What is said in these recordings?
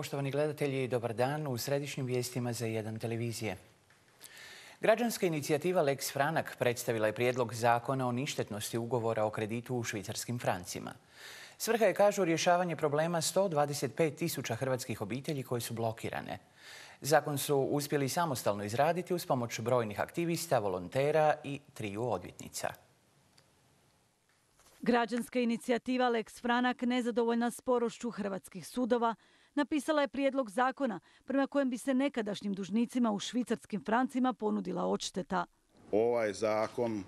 Poštovani gledatelji, dobar dan u središnjim vijestima za jedan televizije. Građanska inicijativa Lex Franak predstavila je prijedlog zakona o ništetnosti ugovora o kreditu u švicarskim francima. Svrha je, kažu, rješavanje problema 125 tisuća hrvatskih obitelji koje su blokirane. Zakon su uspjeli samostalno izraditi uz pomoć brojnih aktivista, volontera i triju odvjetnica. Građanska inicijativa Lex Franak nezadovoljna sporošću hrvatskih sudova napisala je prijedlog zakona prema kojem bi se nekadašnjim dužnicima u švicarskim francima ponudila odšteta. Ovaj zakon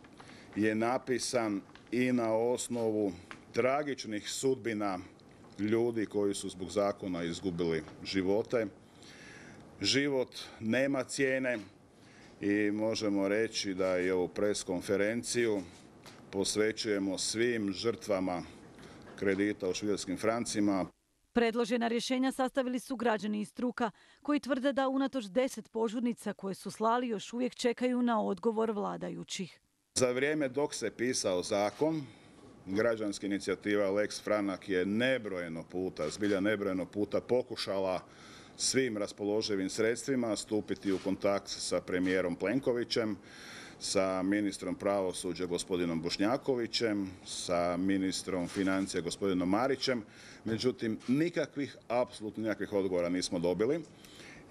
je napisan i na osnovu tragičnih sudbina ljudi koji su zbog zakona izgubili živote. Život nema cijene i možemo reći da je ovu preskonferenciju posvećujemo svim žrtvama kredita u švicarskim francima. Predložena rješenja sastavili su građani iz struka koji tvrde da unatoč deset požurnica koje su slali još uvijek čekaju na odgovor vladajućih. Za vrijeme dok se pisao zakon, građanska inicijativa Lex Franak je nebrojeno puta, zbilja nebrojeno puta pokušala svim raspoloživim sredstvima stupiti u kontakt sa premijerom Plenkovićem, sa ministrom pravosuđa gospodinom Bošnjakovićem, sa ministrom financija gospodinom Marićem. Međutim, nikakvih, apsolutno nikakvih odgovora nismo dobili.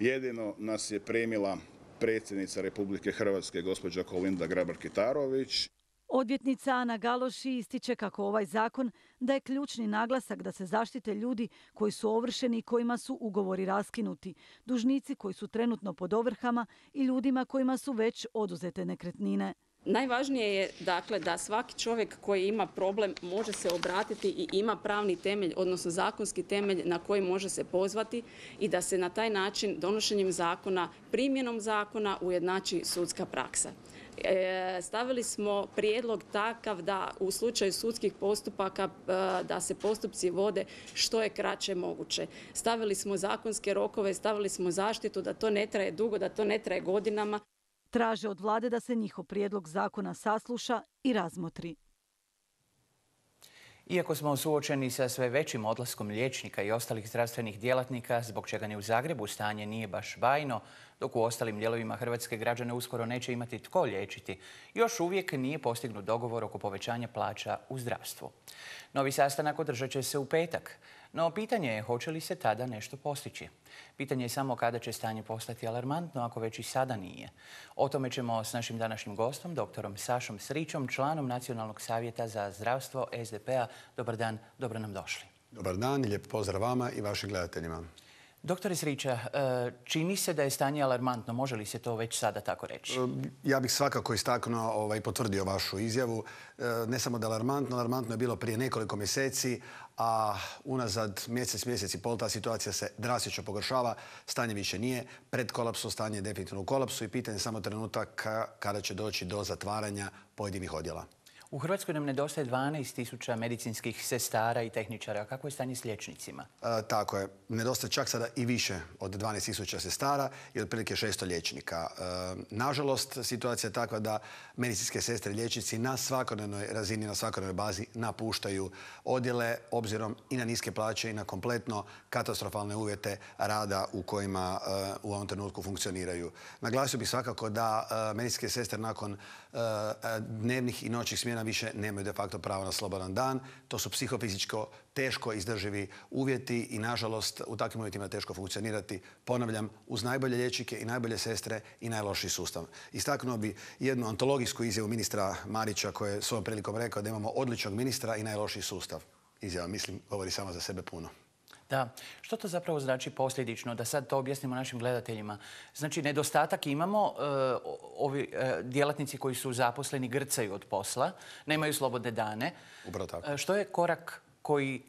Jedino nas je primila predsjednica Republike Hrvatske, gospođa Kolinda Grabar-Kitarović. Odvjetnica Ana Galoši ističe kako ovaj zakon da je ključni naglasak da se zaštite ljudi koji su ovršeni i kojima su ugovori raskinuti, dužnici koji su trenutno pod ovrhama i ljudima kojima su već oduzete nekretnine. Najvažnije je dakle da svaki čovjek koji ima problem može se obratiti i ima pravni temelj, odnosno zakonski temelj na koji može se pozvati i da se na taj način donošenjem zakona, primjenom zakona ujednači sudska praksa. E, stavili smo prijedlog takav da u slučaju sudskih postupaka e, da se postupci vode što je kraće moguće. Stavili smo zakonske rokove, stavili smo zaštitu da to ne traje dugo, da to ne traje godinama. Traže od vlade da se njihov prijedlog zakona sasluša i razmotri. Iako smo suočeni sa sve većim odlaskom liječnika i ostalih zdravstvenih djelatnika, zbog čega ni u Zagrebu stanje nije baš bajno, dok u ostalim dijelovima Hrvatske građane uskoro neće imati tko liječiti, još uvijek nije postignut dogovor oko povećanja plaća u zdravstvu. Novi sastanak održat će se u petak, no pitanje je hoće li se tada nešto postići. Pitanje je samo kada će stanje postati alarmantno, ako već i sada nije. O tome ćemo s našim današnjim gostom, doktorom Sašom Srićom, članom Nacionalnog savjeta za zdravstvo SDP-a. Dobar dan, dobro nam došli. Dobar dan lijep pozdrav vama i vašim gledateljima. Doktore Srića, e, čini se da je stanje alarmantno. Može li se to već sada tako reći? Ja bih svakako istaknuo ovaj, potvrdio vašu izjavu. E, ne samo da je alarmantno, alarmantno je bilo prije nekoliko mjeseci, a unazad mjesec, mjesec i pol ta situacija se drastično pogoršava. Stanje više nije pred kolapsom, stanje je definitivno u kolapsu i pitanje je samo trenutak kada će doći do zatvaranja pojedinih odjela. U Hrvatskoj nam nedostaje 12 tisuća medicinskih sestara i tehničara. Kako je stanje s liječnicima? E, tako je. Nedostaje čak sada i više od 12 tisuća sestara i otprilike 600 liječnika. E, nažalost, situacija je takva da medicinske sestre i liječnici na svakodnevnoj razini, na svakodnevnoj bazi napuštaju odjele obzirom i na niske plaće i na kompletno katastrofalne uvjete rada u kojima e, u ovom trenutku funkcioniraju. Naglasio bih svakako da medicinske sestre nakon dnevnih i noćnih smjena više nemaju de facto pravo na slobodan dan. To su psihofizičko teško izdrživi uvjeti i nažalost u takvim uvjetima teško funkcionirati. Ponavljam, uz najbolje liječnike i najbolje sestre i najlošiji sustav. Istaknuo bi jednu antologijsku izjavu ministra Marića koji je svojom prilikom rekao da imamo odličnog ministra i najlošiji sustav. Izjava, mislim, govori sama za sebe puno. Da. Što to zapravo znači posljedično? Da sad to objasnimo našim gledateljima. Znači, nedostatak imamo, e, ovi e, djelatnici koji su zaposleni grcaju od posla, nemaju slobodne dane. Upravo tako. E, što je korak koji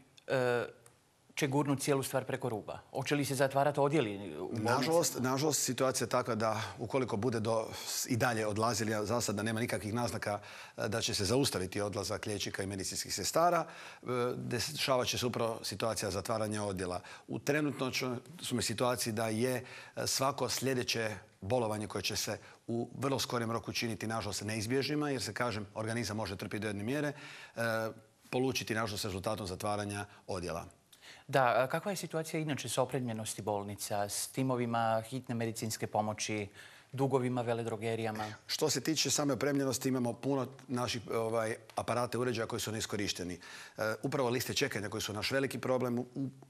će gurnuti cijelu stvar preko ruba? Hoće li se zatvarati odjeli u nažalost, nažalost, situacija je takva da ukoliko bude do, i dalje odlazili, a za sada nema nikakvih naznaka e, da će se zaustaviti odlazak liječnika i medicinskih sestara, e, dešavat će se upravo situacija zatvaranja odjela. U trenutno smo situaciji da je e, svako sljedeće bolovanje koje će se u vrlo skorijem roku činiti, nažalost, neizbježima, jer se, kažem, organizam može trpiti do jedne mjere, polučiti, nažalost, rezultatom zatvaranja odjela. Da, kakva je situacija inače s opremljenosti bolnica, s timovima hitne medicinske pomoći, dugovima, veledrogerijama? Što se tiče same opremljenosti, imamo puno naših ovaj, aparata uređaja koji su neiskorišteni. E, upravo liste čekanja koji su naš veliki problem u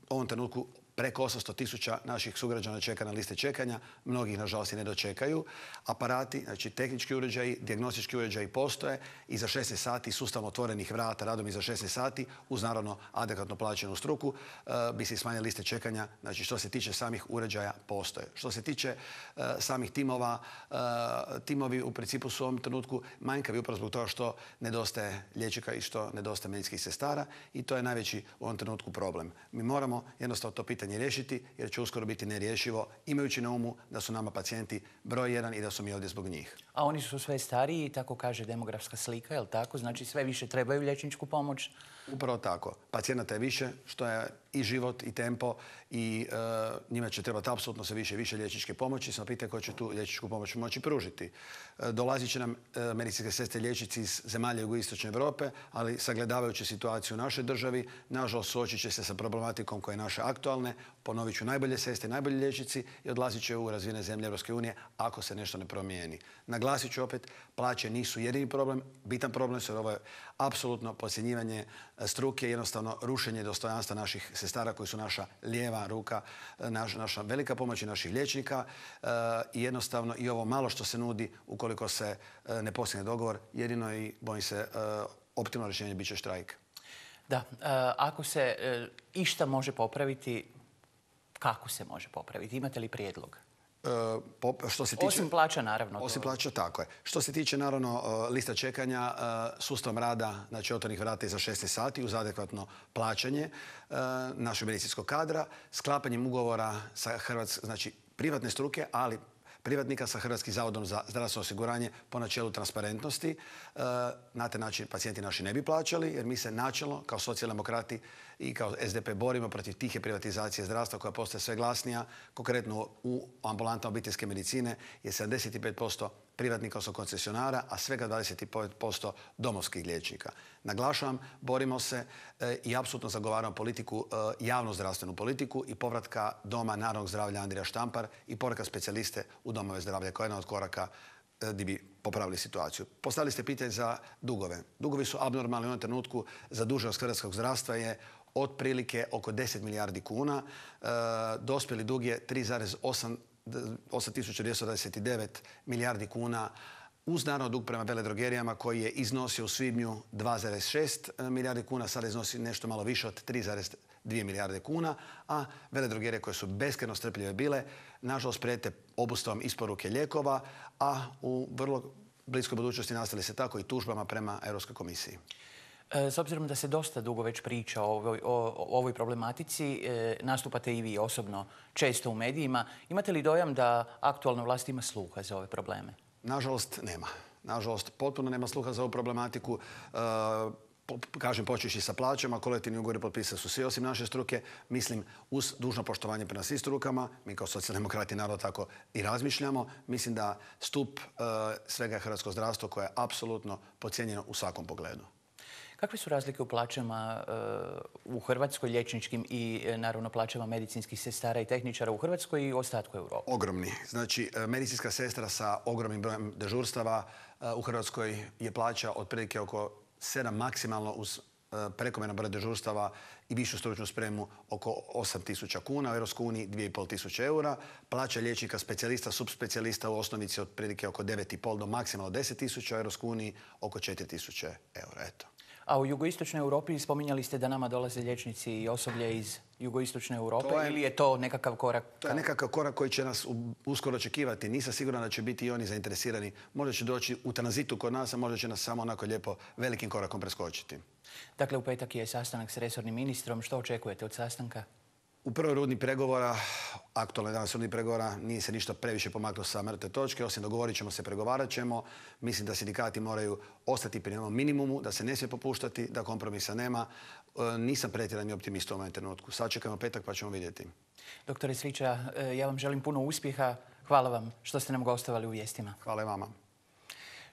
ovom trenutku preko 800 tisuća naših sugrađana čeka na liste čekanja, mnogih nažalost i ne dočekaju. Aparati, znači tehnički uređaji, dijagnostički uređaji postoje i za 16 sati sustav otvorenih vrata radom i za 16 sati uz naravno adekvatno plaćenu struku eh, bi se smanjili liste čekanja. Znači što se tiče samih uređaja postoje. Što se tiče eh, samih timova, eh, timovi u principu su u ovom trenutku manjkavi upravo zbog toga što nedostaje liječnika i što nedostaje medicinskih sestara i to je najveći u ovom trenutku problem. Mi moramo jednostavno to pitanje pitanje riješiti jer će uskoro biti nerješivo imajući na umu da su nama pacijenti broj jedan i da su mi ovdje zbog njih. A oni su sve stariji, tako kaže demografska slika, je tako? Znači sve više trebaju liječničku pomoć? Upravo tako. Pacijenata je više, što je i život i tempo i e, njima će trebati apsolutno sve više i više liječničke pomoći. Samo pitanje ko će tu liječničku pomoć moći pružiti. E, dolazit će nam e, medicinske sestre liječnici iz zemalja jugoistočne Europe, ali sagledavajući situaciju u našoj državi, nažalost suočit će se sa problematikom koja je naše aktualne. Ponovit ću najbolje sestre, najbolji liječnici i odlazit će u razvijene zemlje Europske unije ako se nešto ne promijeni. Naglasit ću opet, plaće nisu jedini problem. Bitan problem su ovo je apsolutno podcjenjivanje struke, jednostavno rušenje dostojanstva naših sestara koji su naša lijeva ruka, naša velika pomoć i naših liječnika e, i jednostavno i ovo malo što se nudi ukoliko se e, ne postigne dogovor, jedino i bojim se e, optimalno rješenje bit će štrajk. Da, ako se išta može popraviti, kako se može popraviti? Imate li prijedlog? Što se tiče, osim plaća, naravno. Osim plaća, tako je. Što se tiče, naravno, e, lista čekanja, e, sustavom rada, znači otvornih vrata za 16 sati uz adekvatno plaćanje e, našeg medicinskog kadra, sklapanjem ugovora sa Hrvatsk, znači privatne struke, ali privatnika sa Hrvatskim zavodom za zdravstveno osiguranje po načelu transparentnosti. Na taj način pacijenti naši ne bi plaćali jer mi se načelno kao socijaldemokrati i kao SDP borimo protiv tihe privatizacije zdravstva koja postaje sve glasnija. Konkretno u ambulantama obiteljske medicine je 75% privatnika, odnosno koncesionara, a svega 25% domovskih liječnika. Naglašavam, borimo se e, i apsolutno zagovaramo politiku, e, javnu zdravstvenu politiku i povratka Doma narodnog zdravlja Andrija Štampar i povratka specijaliste u domove zdravlja koja je jedna od koraka e, di bi popravili situaciju. Postavili ste pitanje za dugove. Dugovi su abnormalni u ovom trenutku. Zaduženost hrvatskog zdravstva je otprilike oko 10 milijardi kuna. Dospjeli dug je 3,8 8229 milijardi kuna uz naravno dug prema veledrogerijama koji je iznosio u svibnju 2,6 milijardi kuna, sada iznosi nešto malo više od 3,2 milijarde kuna, a veledrogerije koje su beskreno strpljive bile, nažalost prijete obustavom isporuke lijekova, a u vrlo bliskoj budućnosti nastali se tako i tužbama prema Europskoj komisiji. E, s obzirom da se dosta dugo već priča o ovoj, problematici, e, nastupate i vi osobno često u medijima. Imate li dojam da aktualna vlast ima sluha za ove probleme? Nažalost, nema. Nažalost, potpuno nema sluha za ovu problematiku. E, kažem, počeši sa plaćama, kolektivni ugovori potpisali su svi osim naše struke. Mislim, uz dužno poštovanje prema svim strukama, mi kao socijaldemokrati narod tako i razmišljamo. Mislim da stup svega je hrvatsko zdravstvo koje je apsolutno pocijenjeno u svakom pogledu. Kakve su razlike u plaćama e, u Hrvatskoj liječničkim i e, naravno plaćama medicinskih sestara i tehničara u Hrvatskoj i ostatku Europe? Ogromni. Znači, e, medicinska sestra sa ogromnim brojem dežurstava u Hrvatskoj je plaća otprilike oko 7 maksimalno uz prekomjerno broj dežurstava i višu stručnu spremu oko 8.000 kuna, u EU 2.500 eura. Plaća liječnika specijalista, subspecijalista u osnovici otprilike oko 9.500 do maksimalno 10.000, u EU oko 4.000 eura. Eto. A u jugoistočnoj Europi spominjali ste da nama dolaze liječnici i osoblje iz jugoistočne Europe ili je to nekakav korak? To je nekakav korak koji će nas uskoro očekivati. Nisam siguran da će biti i oni zainteresirani. Možda će doći u tranzitu kod nas, a možda će nas samo onako lijepo velikim korakom preskočiti. Dakle, u petak je sastanak s resornim ministrom. Što očekujete od sastanka? U prvoj rudni pregovora, aktualno danas rudni pregovora, nije se ništa previše pomaklo sa mrtve točke, osim dogovorit ćemo se, pregovarat ćemo. Mislim da sindikati moraju ostati pri ovom minimumu, da se ne smije popuštati, da kompromisa nema. E, nisam pretjerani optimist u ovom trenutku. Sačekajmo petak pa ćemo vidjeti. Doktore Svića, e, ja vam želim puno uspjeha. Hvala vam što ste nam gostovali u vijestima. Hvala i vama.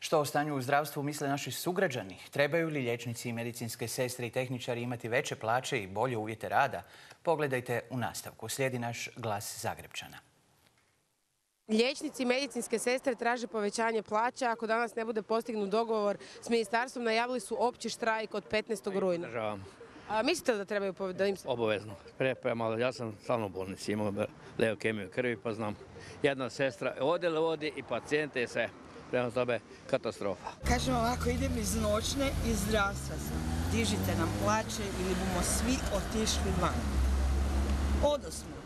Što o stanju u zdravstvu misle naši sugrađani? Trebaju li liječnici i medicinske sestre i tehničari imati veće plaće i bolje uvjete rada? Pogledajte u nastavku. Slijedi naš glas Zagrebčana. Liječnici i medicinske sestre traže povećanje plaća. Ako danas ne bude postignut dogovor s ministarstvom, najavili su opći štrajk od 15. rujna. A mislite li da trebaju pove- da im se... Obavezno. Pre, pre malo, ja sam stalno u bolnici, imao leukemiju krvi, pa znam. Jedna sestra odjel vodi i pacijente i sve. Prema tome, katastrofa. Kažem ovako, idem iz noćne i zdravstva sam. Dižite nam plaće ili bomo svi otišli van. Odosmo.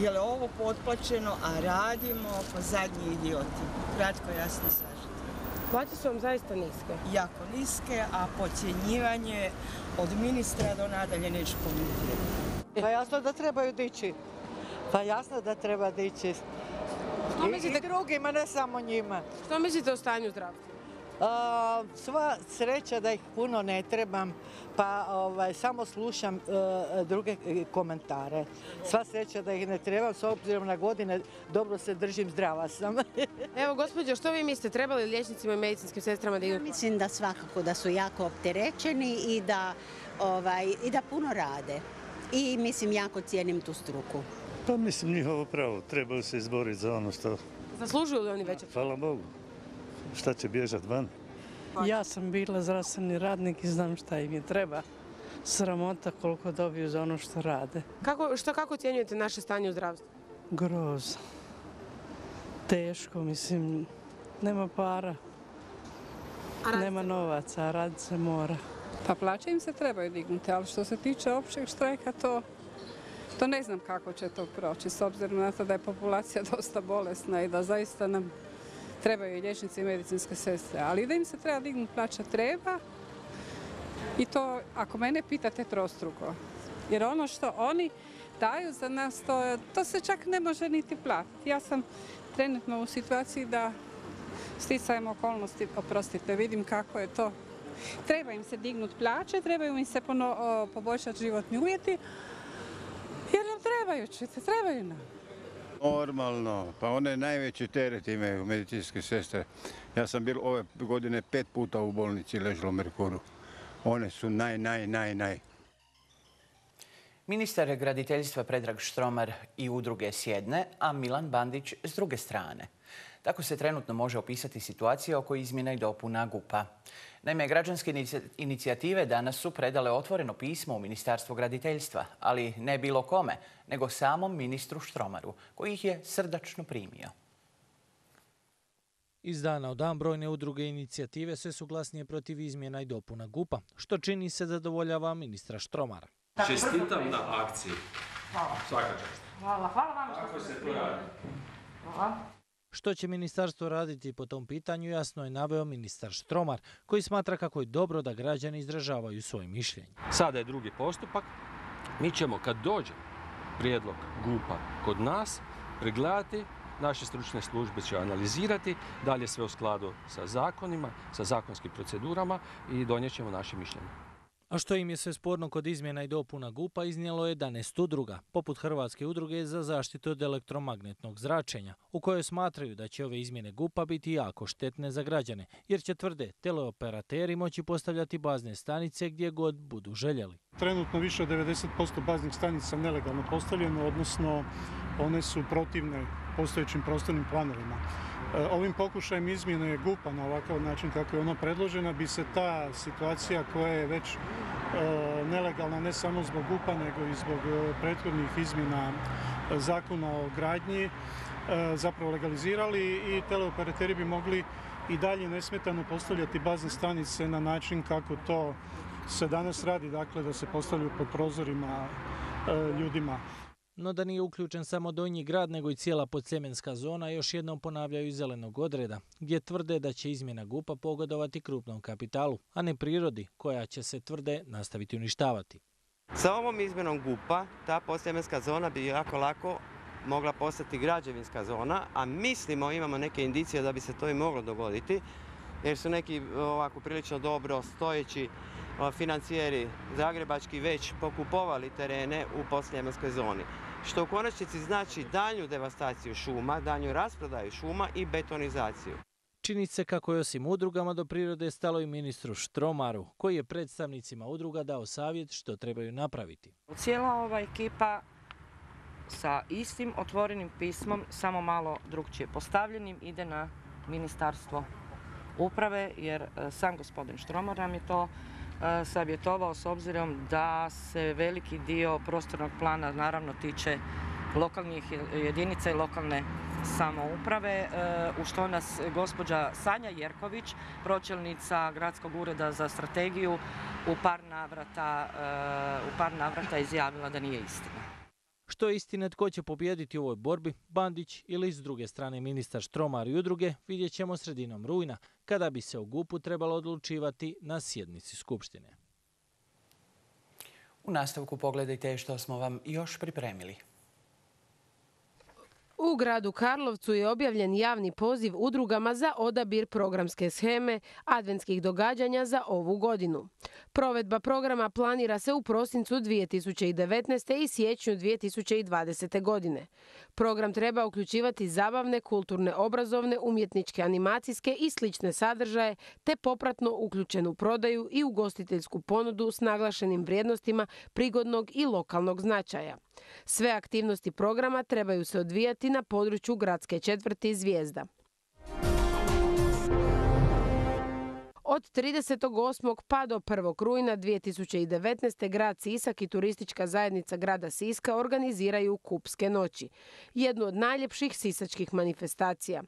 Je li ovo potplaćeno, a radimo po zadnji idioti. Kratko, jasno sažete. Plaće su vam zaista niske. Jako niske, a pocjenjivanje od ministra do nadalje neću komentirati. Pa jasno da trebaju dići. Pa jasno da treba dići. Što I, mislite, I drugima, ne samo njima. što mislite o stanju zdravstva? Sva sreća da ih puno ne trebam, pa ovaj, samo slušam e, druge komentare. Sva sreća da ih ne trebam, s obzirom na godine dobro se držim, zdrava sam. Evo, gospođo, što vi mislite, trebali li liječnicima i medicinskim sestrama da idu? Mislim da svakako da su jako opterećeni i da, ovaj, i da puno rade. I mislim, jako cijenim tu struku. Pa mislim njihovo pravo, trebaju se izboriti za ono što, Zaslužuju li oni veće? hvala Bogu, šta će bježat van. Ja sam bila zdravstveni radnik i znam šta im je treba. Sramota koliko dobiju za ono što rade. Kako, što, kako ocjenjujete naše stanje u zdravstvu? Groz. Teško, mislim, nema para, nema novaca, a radit se mora. Pa plaće im se trebaju dignuti, ali što se tiče općeg štrajka, to, to ne znam kako će to proći, s obzirom na to da je populacija dosta bolesna i da zaista nam trebaju i liječnici i medicinske sestre. Ali da im se treba dignuti plaća, treba. I to, ako mene pitate, trostruko. Jer ono što oni daju za nas, to, to se čak ne može niti platiti. Ja sam trenutno u situaciji da sticajem okolnosti, oprostite, vidim kako je to Treba im se dignuti plaće, trebaju im se poboljšati životni uvjeti, trebaju, čujte, trebaju nam. Normalno, pa one najveći teret imaju medicinske sestre. Ja sam bil ove godine pet puta u bolnici ležalo u Merkuru. One su naj, naj, naj, naj. Ministar graditeljstva Predrag Štromar i udruge s jedne, a Milan Bandić s druge strane. Tako se trenutno može opisati situacija oko izmjena i dopuna GUP-a. Naime, građanske inici- inicijative danas su predale otvoreno pismo u Ministarstvo graditeljstva, ali ne bilo kome, nego samom ministru Štromaru, koji ih je srdačno primio. Iz dana u dan brojne udruge i inicijative sve su glasnije protiv izmjena i dopuna GUP-a, što čini se zadovoljava ministra Štromara. Čestitam na akciji. Svaka čast. Hvala, hvala vam Kako se to radi? Što će ministarstvo raditi po tom pitanju jasno je naveo ministar Štromar, koji smatra kako je dobro da građani izražavaju svoje mišljenje. Sada je drugi postupak. Mi ćemo kad dođe prijedlog GUP-a kod nas pregledati, naše stručne službe će analizirati da li je sve u skladu sa zakonima, sa zakonskim procedurama i donijet ćemo naše mišljenje. A što im je sve sporno kod izmjena i dopuna GUP-a iznijelo je 11 udruga, poput Hrvatske udruge za zaštitu od elektromagnetnog zračenja, u kojoj smatraju da će ove izmjene GUP-a biti jako štetne za građane, jer će tvrde teleoperateri moći postavljati bazne stanice gdje god budu željeli. Trenutno više od 90% baznih stanica nelegalno postavljeno, odnosno one su protivne postojećim prostornim planovima. E, Ovim pokušajem izmjene GUP-a na ovakav način kako je ona predložena bi se ta situacija koja je već e, nelegalna ne samo zbog GUP-a nego i zbog e, prethodnih izmjena zakona o gradnji zapravo legalizirali i teleoperateri bi mogli i dalje nesmetano postavljati bazne stanice na način kako to se danas radi, dakle da se postavljaju pod prozorima ljudima. No da nije uključen samo Donji grad, nego i cijela podsemenska zona, još jednom ponavljaju iz zelenog odreda, gdje tvrde da će izmjena GUP-a pogodovati krupnom kapitalu, a ne prirodi, koja će se tvrde nastaviti uništavati. Sa ovom izmjenom GUP-a ta posjemenska zona bi jako lako mogla postati građevinska zona, a mislimo, imamo neke indicije da bi se to i moglo dogoditi, jer su neki ovako prilično dobro stojeći o, financijeri zagrebački već pokupovali terene u poslijemenskoj zoni. Što u konačnici znači daljnju devastaciju šuma, daljnju rasprodaju šuma i betonizaciju. Čini se kako je osim udrugama do prirode stalo i ministru Štromaru, koji je predstavnicima udruga dao savjet što trebaju napraviti. Cijela ova ekipa sa istim otvorenim pismom, samo malo drugčije postavljenim, ide na ministarstvo uprave, jer e, sam gospodin Štromar nam je to e, savjetovao s obzirom da se veliki dio prostornog plana naravno tiče lokalnih jedinica i lokalne samouprave, e, u što nas gospođa Sanja Jerković, pročelnica Gradskog ureda za strategiju, u par navrata, u par navrata izjavila da nije istina. Što istine tko će pobijediti u ovoj borbi, Bandić ili s druge strane ministar Štromar i udruge, vidjet ćemo sredinom rujna, kada bi se u GUP-u trebalo odlučivati na sjednici Skupštine. U nastavku pogledajte što smo vam još pripremili. U gradu Karlovcu je objavljen javni poziv udrugama za odabir programske scheme adventskih događanja za ovu godinu. Provedba programa planira se u prosincu 2019. i siječnju 2020. godine. Program treba uključivati zabavne, kulturne, obrazovne, umjetničke, animacijske i slične sadržaje, te popratno uključenu prodaju i ugostiteljsku ponudu s naglašenim vrijednostima prigodnog i lokalnog značaja. Sve aktivnosti programa trebaju se odvijati na području gradske četvrti Zvijezda. Od 38. pa do 1. rujna 2019. grad Sisak i turistička zajednica grada Siska organiziraju Kupske noći, jednu od najljepših sisačkih manifestacija.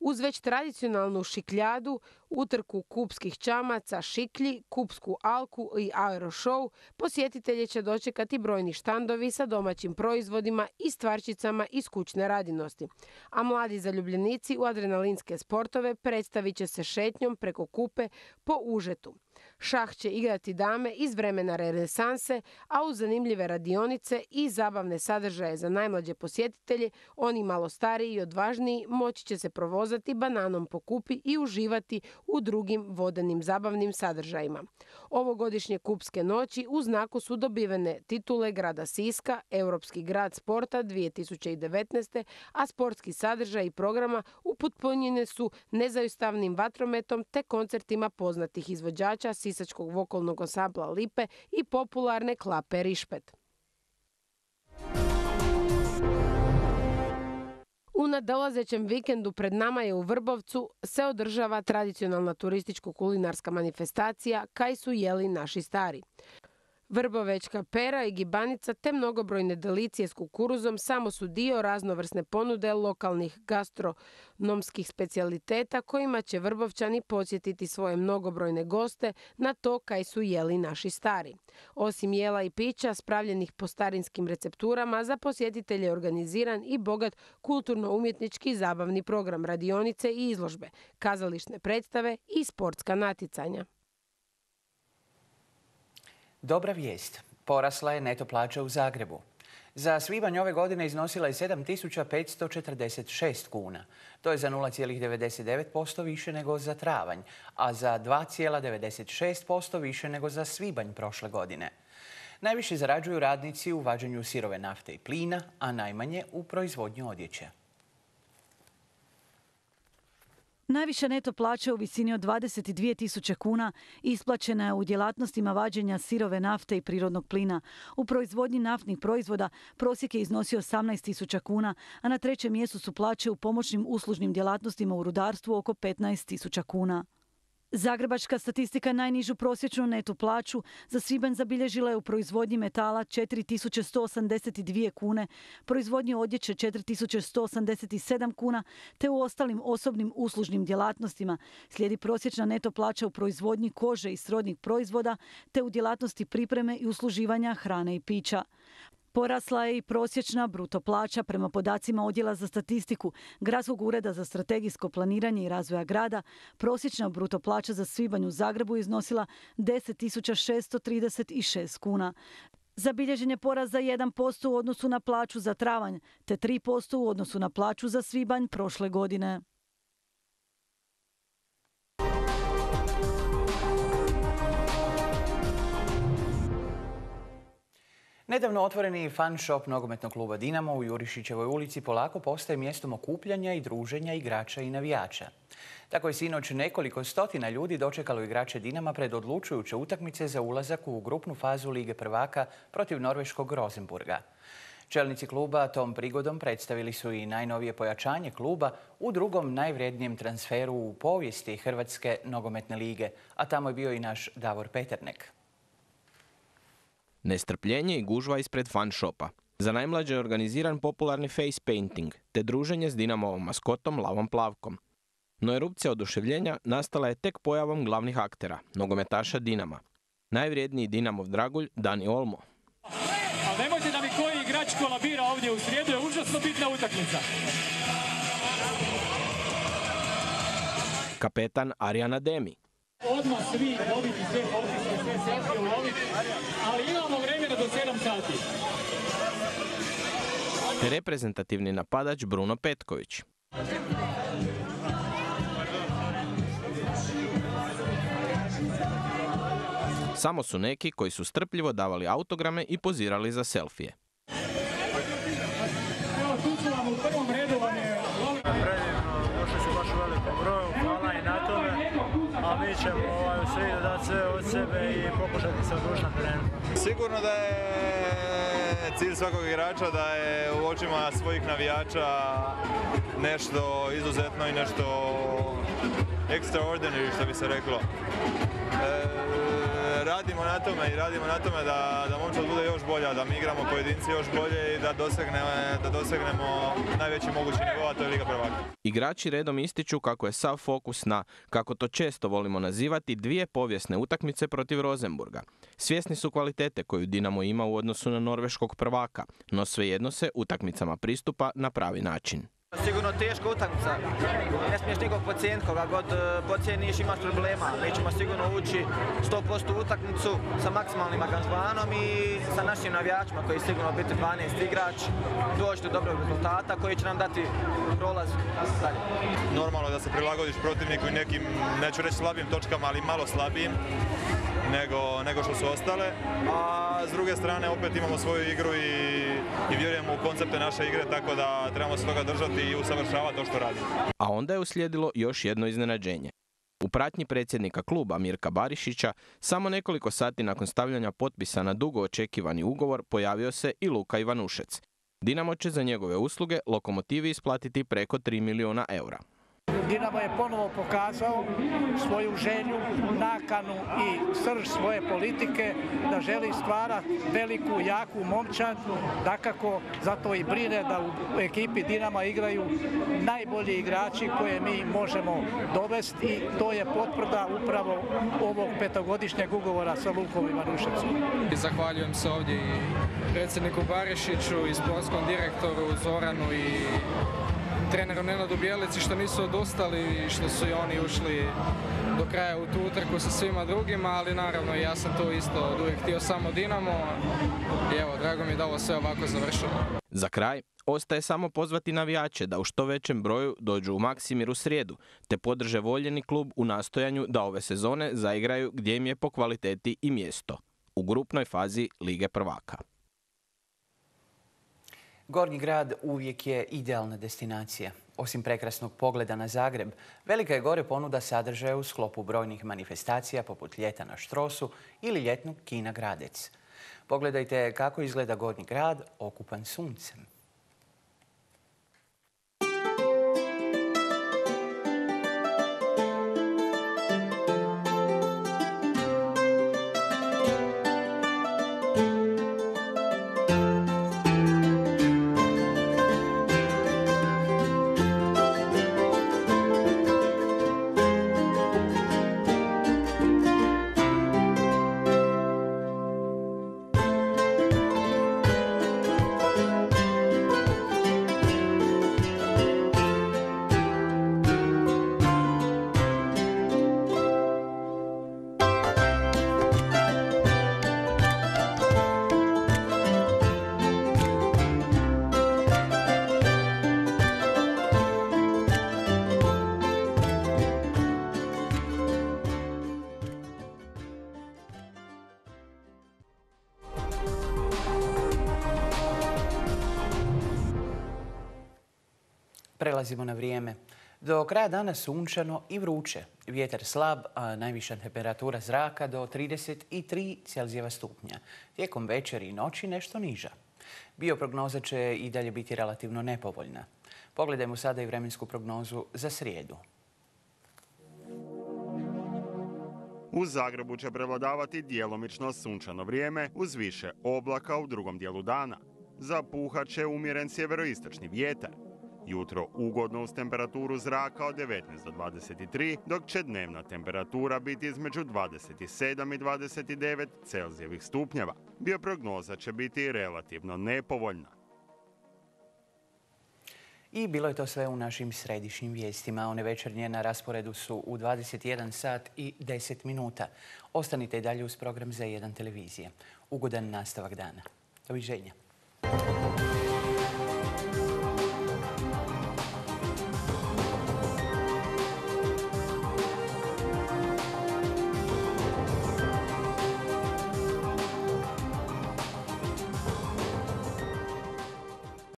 Uz već tradicionalnu šikljadu, utrku kupskih čamaca, šiklji, kupsku alku i aeroshow, posjetitelje će dočekati brojni štandovi sa domaćim proizvodima i stvarčicama iz kućne radinosti. A mladi zaljubljenici u adrenalinske sportove predstavit će se šetnjom preko kupe po užetu. Šah će igrati dame iz vremena renesanse, a uz zanimljive radionice i zabavne sadržaje za najmlađe posjetitelje, oni malo stariji i odvažniji moći će se provozati bananom po kupi i uživati u drugim vodenim zabavnim sadržajima. Ovogodišnje kupske noći u znaku su dobivene titule grada Siska, Europski grad sporta 2019. a sportski sadržaj i programa uputpunjene su nezaustavnim vatrometom te koncertima poznatih izvođača Sisačkog vokolnog osabla Lipe i popularne klape Rišpet. U nadolazećem vikendu pred nama je u Vrbovcu se održava tradicionalna turističko-kulinarska manifestacija Kaj su jeli naši stari. Vrbovečka pera i gibanica te mnogobrojne delicije s kukuruzom samo su dio raznovrsne ponude lokalnih gastronomskih specijaliteta kojima će Vrbovčani posjetiti svoje mnogobrojne goste na to kaj su jeli naši stari. Osim jela i pića spravljenih po starinskim recepturama za posjetitelje je organiziran i bogat kulturno-umjetnički zabavni program radionice i izložbe, kazališne predstave i sportska natjecanja. Dobra vijest. Porasla je neto plaća u Zagrebu. Za svibanj ove godine iznosila je 7546 kuna. To je za 0,99% više nego za travanj, a za 2,96% više nego za svibanj prošle godine. Najviše zarađuju radnici u vađenju sirove nafte i plina, a najmanje u proizvodnju odjeće. Najviša neto plaća u visini od 22 tisuće kuna isplaćena je u djelatnostima vađenja sirove nafte i prirodnog plina. U proizvodnji naftnih proizvoda prosjek je iznosio 18 tisuća kuna, a na trećem mjestu su plaće u pomoćnim uslužnim djelatnostima u rudarstvu oko 15 tisuća kuna. Zagrebačka statistika najnižu prosječnu netu plaću za svibanj zabilježila je u proizvodnji metala 4182 kune, proizvodnji odjeće 4187 kuna, te u ostalim osobnim uslužnim djelatnostima. Slijedi prosječna neto plaća u proizvodnji kože i srodnih proizvoda, te u djelatnosti pripreme i usluživanja hrane i pića. Porasla je i prosječna bruto plaća prema podacima Odjela za statistiku Gradskog ureda za strategijsko planiranje i razvoja grada. Prosječna bruto plaća za svibanj u Zagrebu iznosila 10.636 kuna. Zabilježen je porast za 1% u odnosu na plaću za travanj, te 3% u odnosu na plaću za svibanj prošle godine. Nedavno otvoreni fan shop nogometnog kluba Dinamo u Jurišićevoj ulici polako postaje mjestom okupljanja i druženja igrača i navijača. Tako je sinoć nekoliko stotina ljudi dočekalo igrače Dinama pred odlučujuće utakmice za ulazak u grupnu fazu Lige prvaka protiv norveškog Rosenburga. Čelnici kluba tom prigodom predstavili su i najnovije pojačanje kluba u drugom najvrednijem transferu u povijesti Hrvatske nogometne lige, a tamo je bio i naš Davor Peternek. Nestrpljenje i gužva ispred fan shopa. Za najmlađe je organiziran popularni face painting, te druženje s Dinamovom maskotom Lavom Plavkom. No erupcija oduševljenja nastala je tek pojavom glavnih aktera, nogometaša Dinama. Najvrijedniji Dinamov dragulj Dani Olmo. Ali nemojte da mi koji igrač kolabira ovdje u srijedu, je užasno bitna utakmica. Kapetan Arijana Demi. Odmah svi dobiti sve potpise, sve selfie uloviti, ali imamo vremena do 7 sati. Reprezentativni napadač Bruno Petković. Samo su neki koji su strpljivo davali autograme i pozirali za selfije. Mi ćemo ovaj, u dati sve od sebe i pokušati se odužiti na terenu. Sigurno da je cilj svakog igrača da je u očima svojih navijača nešto izuzetno i nešto extraordinary, što bi se reklo. Radimo na tome i radimo na tome da, da momčad bude još bolja, da mi igramo pojedinci još bolje i da dosegnemo, da dosegnemo najveći mogući nivo, a to je Liga prvaka. Igrači redom ističu kako je sav fokus na, kako to često volimo nazivati, dvije povijesne utakmice protiv Rosenburga. Svjesni su kvalitete koju Dinamo ima u odnosu na norveškog prvaka, no svejedno se utakmicama pristupa na pravi način. Sigurno teška utakmica. Ne smiješ nikog pocijeniti, koga god e, pocijeniš imaš problema. Mi ćemo sigurno ući 100% utakmicu sa maksimalnim angažmanom i sa našim navijačima koji sigurno biti 12 igrač, doći do dobrog rezultata koji će nam dati prolaz dalje. Normalno da se prilagodiš protivniku i nekim, neću reći slabim točkama, ali malo slabijim nego, nego što su ostale. A s druge strane opet imamo svoju igru i, i vjerujemo u koncepte naše igre, tako da trebamo se toga držati i usavršavati to što radimo. A onda je uslijedilo još jedno iznenađenje. U pratnji predsjednika kluba Mirka Barišića, samo nekoliko sati nakon stavljanja potpisa na dugo očekivani ugovor pojavio se i Luka Ivanušec. Dinamo će za njegove usluge lokomotivi isplatiti preko 3 milijuna eura. Dinamo je ponovo pokazao svoju želju, nakanu i srž svoje politike da želi stvarati veliku, jaku momčad, dakako zato i brine da u ekipi Dinama igraju najbolji igrači koje mi možemo dovesti i to je potvrda upravo ovog petogodišnjeg ugovora sa Lukom Ivanušecom. Zahvaljujem se ovdje i predsjedniku Barišiću i sportskom direktoru Zoranu i treneru Nenadu Bjelici što nisu odustali i što su i oni ušli do kraja u tu utrku sa svima drugima, ali naravno ja sam to isto od uvijek htio samo Dinamo i evo, drago mi je da ovo sve ovako završilo. Za kraj, ostaje samo pozvati navijače da u što većem broju dođu u Maksimir u srijedu, te podrže voljeni klub u nastojanju da ove sezone zaigraju gdje im je po kvaliteti i mjesto, u grupnoj fazi Lige prvaka. Gornji grad uvijek je idealna destinacija. Osim prekrasnog pogleda na Zagreb, velika je gore ponuda sadržaja u sklopu brojnih manifestacija poput ljeta na Štrosu ili ljetnog kina Gradec. Pogledajte kako izgleda Gornji grad okupan suncem. Prelazimo na vrijeme. Do kraja dana sunčano i vruće. Vjetar slab, a najviša temperatura zraka do 33 Celzijeva stupnja. Tijekom večeri i noći nešto niža. Bioprognoza će i dalje biti relativno nepovoljna. Pogledajmo sada i vremensku prognozu za srijedu. U Zagrebu će prevladavati djelomično sunčano vrijeme uz više oblaka u drugom dijelu dana. Zapuhat će umjeren sjeveroistočni vjetar. Jutro ugodno uz temperaturu zraka od 19 do 23, dok će dnevna temperatura biti između 27 i 29 Celzijevih stupnjeva. Bioprognoza će biti relativno nepovoljna. I bilo je to sve u našim središnjim vijestima. One večernje na rasporedu su u 21 sat i 10 minuta. Ostanite i dalje uz program za jedan televizije. Ugodan nastavak dana. Doviđenja.